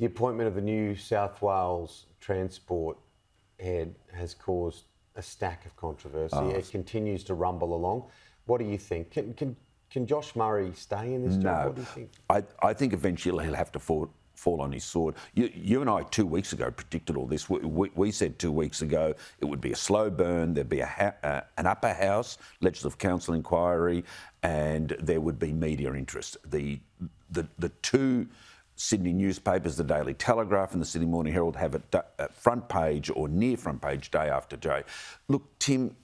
The appointment of the New South Wales Transport head has caused a stack of controversy. Oh. It continues to rumble along. What do you think? Can, can, can Josh Murray stay in this job? No, What do you think? I, I think eventually he'll have to fall, fall on his sword. You, you and I, two weeks ago, predicted all this. We, we, we said two weeks ago it would be a slow burn, there'd be a ha- uh, an upper house legislative council inquiry, and there would be media interest. The, the, the two Sydney newspapers, the Daily Telegraph and the Sydney Morning Herald, have it uh, front page or near front page day after day. Look, Tim,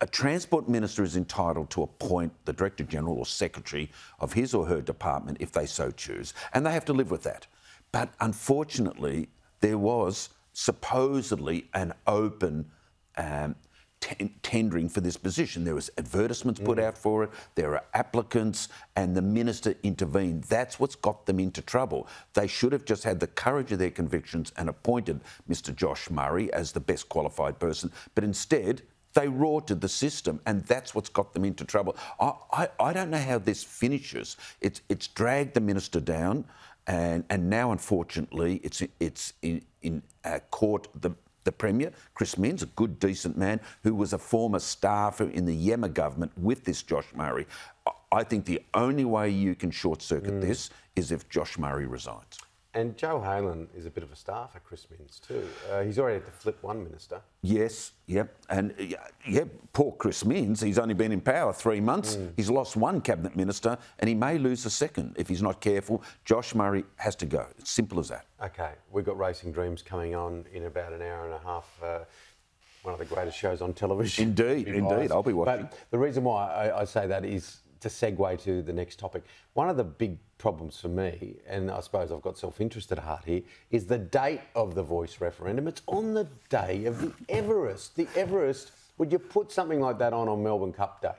a transport minister is entitled to appoint the director general or secretary of his or her department if they so choose, and they have to live with that. But unfortunately, there was supposedly an open um, tendering for this position. There was advertisements put out for it. There are applicants, and the minister intervened. That's what's got them into trouble. They should have just had the courage of their convictions and appointed Mr. Josh Murray as the best qualified person. But instead, they rorted the system, and that's what's got them into trouble. I, I, I don't know how this finishes. It's, it's dragged the minister down, and, and now, unfortunately, it's, it's in, in uh, court. The, the Premier, Chris Minns, a good, decent man who was a former staffer in the Iemma government with this Josh Murray. I- I think the only way you can short circuit mm. this is if Josh Murray resigns. And Jo Haylen is a bit of a star for Chris Minns too. Uh, he's already had to flip one minister. Yes, yep. And yeah, poor Chris Minns, he's only been in power three months. He's lost one cabinet minister and he may lose a second if he's not careful. Josh Murray has to go. It's simple as that. Okay, we've got Racing Dreams coming on in about an hour and a half. Uh, one of the greatest shows on television. Indeed, indeed. I'll be watching. But the reason why I, I say that is to segue to the next topic. One of the big problems for me, and I suppose I've got self-interest at heart here, is the date of the voice referendum. It's on the day of the Everest. The Everest. Would you put something like that on on Melbourne Cup Day?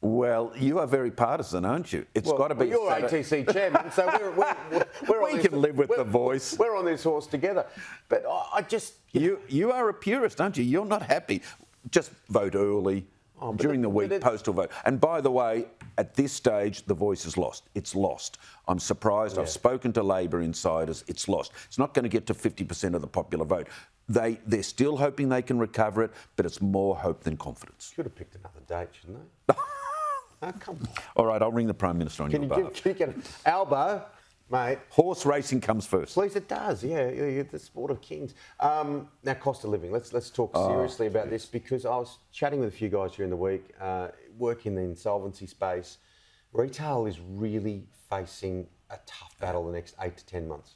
Well, you are very partisan, aren't you? It's got to be. Well, you're ATC chairman, so we're, we're, we're, We this- can live with the voice. We're on this horse together. But I, I just. You you are a purist, aren't you? You're not happy. Just vote early Oh, during it- the week, it- postal vote. And by the way, at this stage, the voice is lost. It's lost. I'm surprised. Oh, I've spoken to Labor insiders. It's lost. It's not going to get to 50% of the popular vote. They they're still hoping they can recover it, but it's more hope than confidence. Should have picked another date, shouldn't they? oh, come on. All right, I'll ring the Prime Minister on Can your you behalf. give, can you get Albo, mate? Horse racing comes first. Please, it does. Yeah, yeah, the sport of kings. Um, now, cost of living. Let's let's talk seriously about this because I was chatting with a few guys during the week, uh, work in the insolvency space. Retail is really facing a tough battle the next eight to ten months.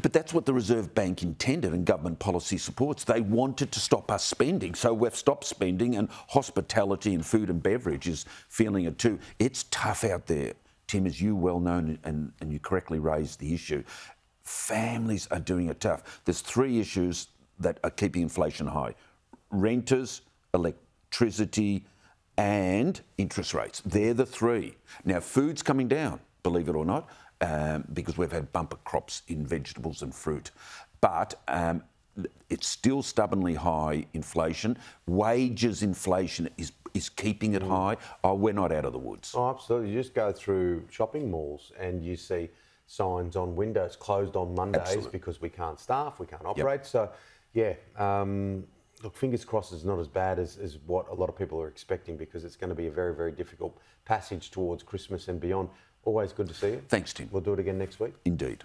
But that's what the Reserve Bank intended and government policy supports. They wanted to stop us spending. So we've stopped spending, and hospitality and food and beverage is feeling it too. It's tough out there, Tim, as you well know, and, and you correctly raised the issue. Families are doing it tough. There's three issues that are keeping inflation high renters, electricity, and interest rates. They're the three. Now, food's coming down, believe it or not, um, because we've had bumper crops in vegetables and fruit. But um, it's still stubbornly high inflation. Wages inflation is, is keeping it high. Oh, we're not out of the woods. Oh, absolutely. You just go through shopping malls and you see signs on windows closed on Mondays Absolutely. because we can't staff, we can't operate. So, yeah, um, look, fingers crossed it's not as bad as, as what a lot of people are expecting because it's going to be a very, very difficult passage towards Christmas and beyond. Always good to see you. Thanks, Tim. We'll do it again next week. Indeed.